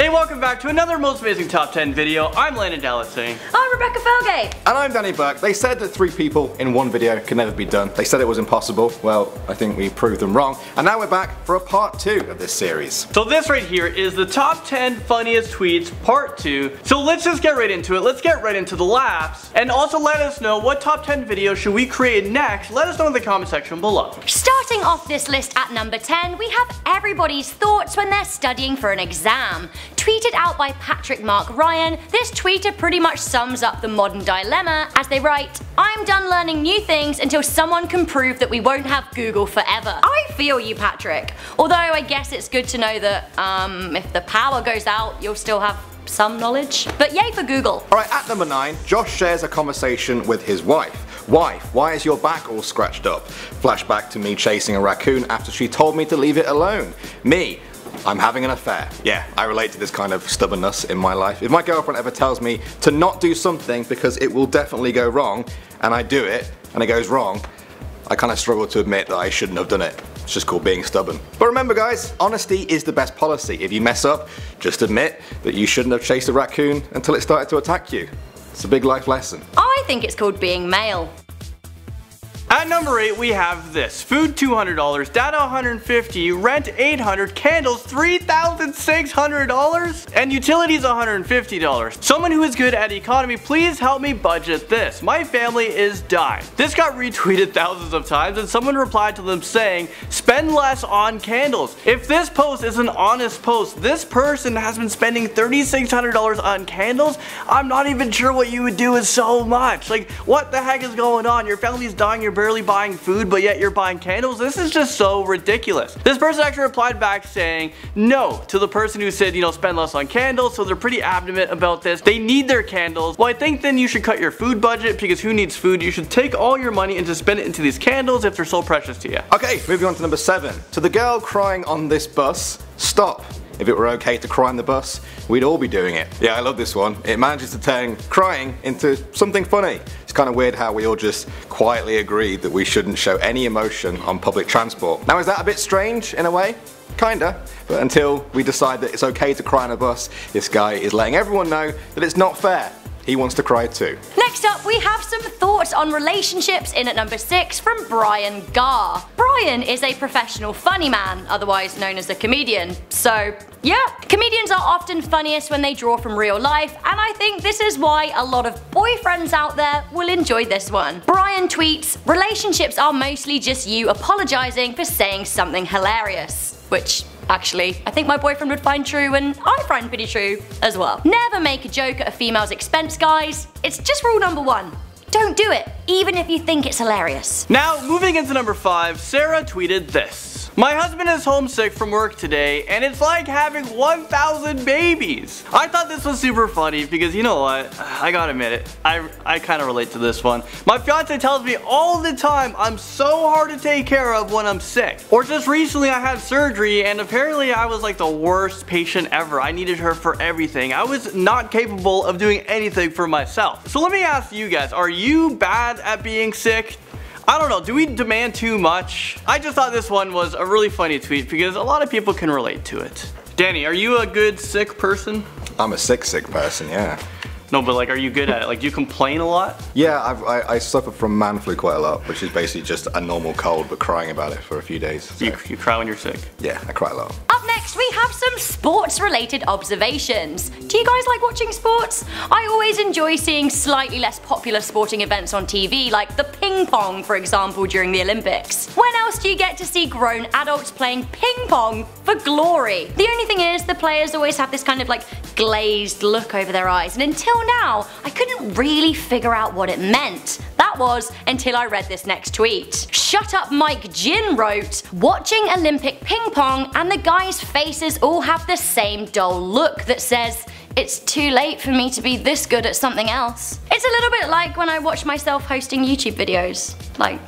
Hey, welcome back to another Most Amazing Top 10 video. I'm Landon Dallasing. I'm Rebecca Felgate. And I'm Danny Burke. They said that three people in one video can never be done. They said it was impossible. Well, I think we proved them wrong. And now we're back for a part two of this series. So this right here is the top 10 funniest tweets part two. So let's just get right into it. Let's get right into the laughs. And also let us know what top 10 video should we create next. Let us know in the comment section below. Starting off this list at number 10, we have everybody's thoughts when they're studying for an exam. Tweeted out by Patrick Mark Ryan, this tweeter pretty much sums up the modern dilemma as they write, I'm done learning new things until someone can prove that we won't have Google forever. I feel you Patrick. Although I guess it's good to know that um, if the power goes out, you'll still have some knowledge. But yay for Google. Alright, at number 9, Josh shares a conversation with his wife. Wife, why is your back all scratched up? Flashback to me chasing a raccoon after she told me to leave it alone. Me, I'm having an affair. Yeah, I relate to this kind of stubbornness in my life. If my girlfriend ever tells me to not do something because it will definitely go wrong, and I do it, and it goes wrong, I kind of struggle to admit that I shouldn't have done it. It's just called being stubborn. But remember guys, honesty is the best policy. If you mess up, just admit that you shouldn't have chased a raccoon until it started to attack you. It's a big life lesson. I think it's called being male. At number 8 we have this. Food $200, data $150, rent $800, candles $3,600, and utilities $150. Someone who is good at economy, please help me budget this. My family is dying. This got retweeted thousands of times and someone replied to them saying, spend less on candles. If this post is an honest post, this person has been spending $3,600 on candles, I'm not even sure what you would do with so much. Like, what the heck is going on? Your family's dying, you're barely buying food, but yet you're buying candles? This is just so ridiculous. This person actually replied back saying no to the person who said, you know, spend less on candles, so they're pretty adamant about this. They need their candles. Well, I think then you should cut your food budget because who needs food? You should take all your money and just spend it into these candles if they're so precious to you. Okay, moving on to number 7. To the girl crying on this bus, stop. If it were okay to cry on the bus, we'd all be doing it. Yeah, I love this one. It manages to turn crying into something funny. It's kind of weird how we all just quietly agreed that we shouldn't show any emotion on public transport. Now is that a bit strange in a way? Kinda. But until we decide that it's okay to cry on a bus, this guy is letting everyone know that it's not fair. He wants to cry too. Next up, we have some thoughts on relationships in at number 6 from Brian Gaar. Brian is a professional funny man, otherwise known as a comedian. So, yeah, comedians are often funniest when they draw from real life, and I think this is why a lot of boyfriends out there will enjoy this one. Brian tweets, relationships are mostly just you apologizing for saying something hilarious. Which Actually, I think my boyfriend would find true and I find pretty true as well. Never make a joke at a female's expense guys. It's just rule number one. Don't do it, even if you think it's hilarious. Now, moving into number 5, Sarah tweeted this. My husband is homesick from work today and it's like having 1,000 babies. I thought this was super funny because you know what, I gotta admit it, I, I kinda relate to this one. My fiance tells me all the time I'm so hard to take care of when I'm sick. Or just recently I had surgery and apparently I was like the worst patient ever. I needed her for everything. I was not capable of doing anything for myself. So let me ask you guys, are you bad at being sick? I don't know, do we demand too much? I just thought this one was a really funny tweet because a lot of people can relate to it. Danny, are you a good sick person? I'm a sick sick person, yeah. No, but like, are you good at it? Like, do you complain a lot? Yeah, I've, I, I suffer from man flu quite a lot, which is basically just a normal cold, but crying about it for a few days. So. You, you cry when you're sick? Yeah, I cry a lot. Up next, we have some sports related observations. Do you guys like watching sports? I always enjoy seeing slightly less popular sporting events on TV, like the ping pong, for example, during the Olympics. When else do you get to see grown adults playing ping pong for glory? The only thing is, the players always have this kind of like glazed look over their eyes, and until now, I couldn't really figure out what it meant. That was until I read this next tweet. Shut Up Mike Ginn wrote, Watching Olympic ping pong and the guys' faces all have the same dull look that says, it's too late for me to be this good at something else. It's a little bit like when I watch myself hosting YouTube videos. Like,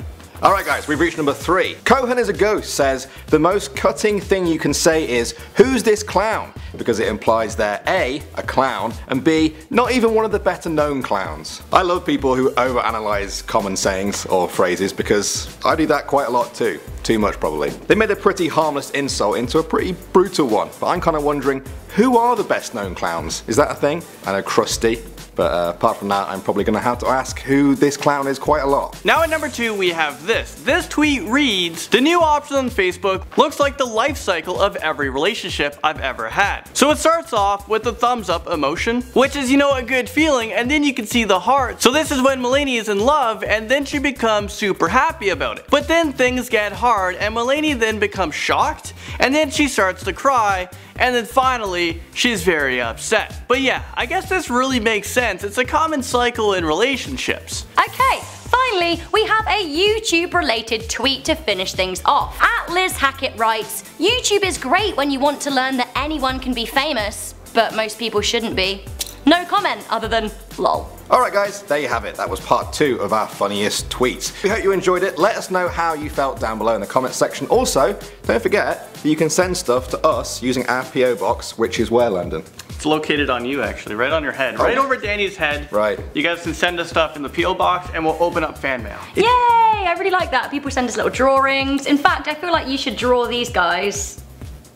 Alright guys, we've reached number three. Cohen is a ghost says, the most cutting thing you can say is, who's this clown? Because it implies they're A, a clown, and B, not even one of the better known clowns. I love people who overanalyze common sayings or phrases because I do that quite a lot too. Too much probably. They made a pretty harmless insult into a pretty brutal one, but I'm kinda wondering, who are the best known clowns? Is that a thing? I know Krusty, but uh, apart from that, I'm probably going to have to ask who this clown is quite a lot. Now at number two, we have this. This tweet reads, The new option on Facebook looks like the life cycle of every relationship I've ever had. So it starts off with the thumbs up emotion, which is, you know, a good feeling, and then you can see the heart. So this is when Mulaney is in love, and then she becomes super happy about it. But then things get hard, and Mulaney then becomes shocked, and then she starts to cry, and then finally, she's very upset. But yeah, I guess this really makes sense. It's a common cycle in relationships. Okay, finally, we have a YouTube related tweet to finish things off. At Liz Hackett writes, YouTube is great when you want to learn that anyone can be famous, but most people shouldn't be. No comment other than lol. Alright guys, there you have it. That was part two of our funniest tweets. We hope you enjoyed it. Let us know how you felt down below in the comment section. Also, don't forget that you can send stuff to us using our PO box, which is where, Landon? It's located on you actually, right on your head. Right oh. over Danny's head. Right. You guys can send us stuff in the P.O. box and we'll open up fan mail. Yay! I really like that. People send us little drawings. In fact, I feel like you should draw these guys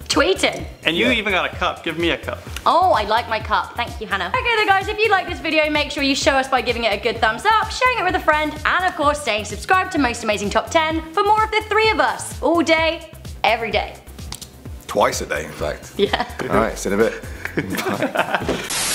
tweeting. And you even got a cup. Give me a cup. Oh, I like my cup. Thank you, Hannah. Okay then guys, if you like this video, make sure you show us by giving it a good thumbs up, sharing it with a friend, and of course staying subscribed to Most Amazing Top 10 for more of the three of us, all day, every day. Twice a day, in fact. Yeah. Alright, see you in a bit. Bye.